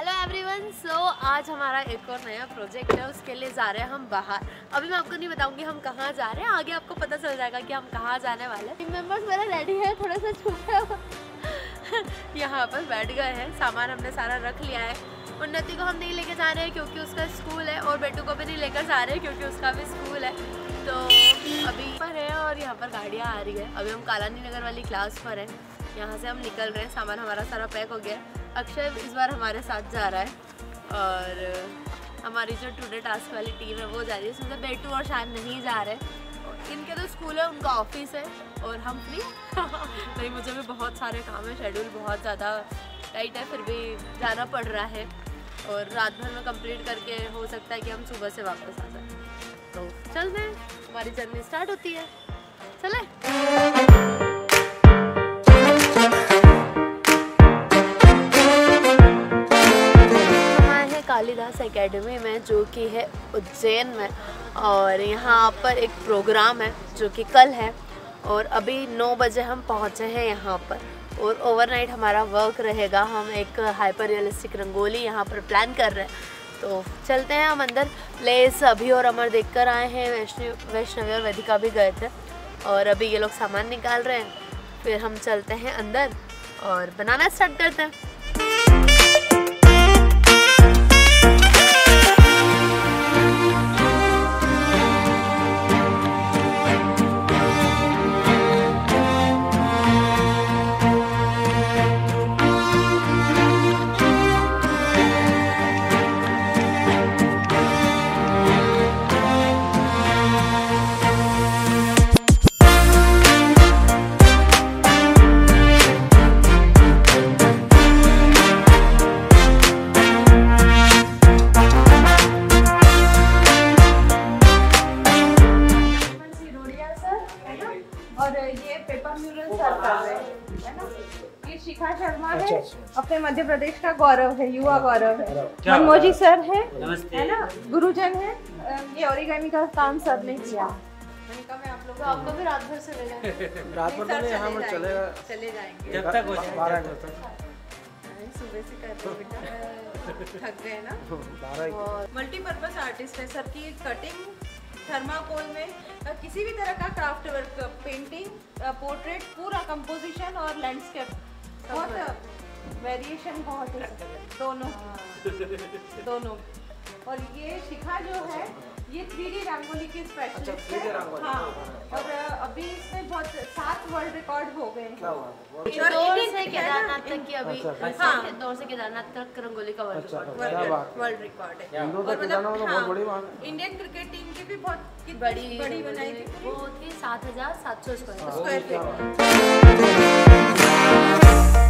Hello everyone so आज हमारा एक और नया प्रोजेक्ट है, उसके लिए जा रहे हैं हम बाहर। अभी मैं आपको नहीं बताऊँगी हम कहाँ जा रहे हैं, आगे आपको पता चल जाएगा कि हम कहाँ जाने वाले टीम मेंबर्स मेरा रेडी है थोड़ा सा छुपे यहाँ पर बैठ गए हैं, सामान हमने सारा रख लिया है। उन्नति को हम नहीं लेके जा रहे हैं क्योंकि उसका स्कूल है, और बेटू को भी नहीं लेकर जा रहे हैं क्योंकि उसका भी स्कूल है। तो अभी पर है और यहाँ पर गाड़ियाँ आ रही है। अभी हम कालानी नगर वाली क्लास पर हैं। यहाँ से हम निकल रहे हैं, सामान हमारा सारा पैक हो गया है। अक्षय इस बार हमारे साथ जा रहा है और हमारी जो टुडे टास्क वाली टीम है, वो जा रही है। इसमें बेटू और शान नहीं जा रहे। इनके तो स्कूल है, उनका ऑफ़िस है और हम फ्री नहीं, मुझे भी बहुत सारे काम है शेड्यूल बहुत ज़्यादा टाइट है, फिर भी जाना पड़ रहा है। और रात भर में कंप्लीट करके हो सकता है कि हम सुबह से वापस आ जाए। तो चलते हैं, हमारी जर्नी स्टार्ट होती है। चले। कालिदास एकेडमी में, जो कि है उज्जैन में, और यहाँ पर एक प्रोग्राम है, जो कि कल है, और अभी नौ बजे हम पहुँचे हैं यहाँ पर, और ओवरनाइट हमारा वर्क रहेगा, हम एक हाइपर रियलिस्टिक रंगोली यहाँ पर प्लान कर रहे हैं। तो चलते हैं हम अंदर लेस अभी और अमर देख कर आए हैं वैष्णव वैष्णवी और वेदिका भी गए थे, और अभी ये लोग सामान निकाल रहे हैं, फिर हम चलते हैं अंदर, और बनाना स्टार्ट करते हैं। अपने मध्य प्रदेश का गौरव है युवा गौरव है। मनमोजी सर है है ना? गुरुजन है। ये ओरिगामी का काम सर ने किया। मैंने मैं आप लोग तो आपको भी रात भर चलेगा रात भर तो नहीं चलेगा चले जाएँगे। जब तक हो जाए बारह बजे तक। सुबह से कर रहे बेटा थक गए ना। मल्टीपर्पज आर्टिस्ट है सर की कटिंग थर्माकोल में किसी भी तरह का क्राफ्ट वर्क पेंटिंग पोर्ट्रेट पूरा कंपोजिशन और लैंडस्केप बहुत वेरिएशन बहुत है। दोनों। दोनों। और ये शिखा जो है ये थ्री डी रंगोली की स्पेशलिस्ट अच्छा, 3D है। हाँ। और अभी इसमें बहुत सात वर्ल्ड रिकॉर्ड हो गए हैं। इंदौर से केदारनाथ तक की अभी अच्छा, हाँ। इंदौर से केदारनाथ तक रंगोली का वर्ल्ड अच्छा रिकॉर्ड है। वर्ल्ड रिकॉर्ड है। और मतलब बहुत बड़ी बात है। इंडियन क्रिकेट टीम की भी बहुत बड़ी बड़ी बनाई थी। वो थी सात हज़ार सात सौ स्क्वायर स्क्वायर फीट है।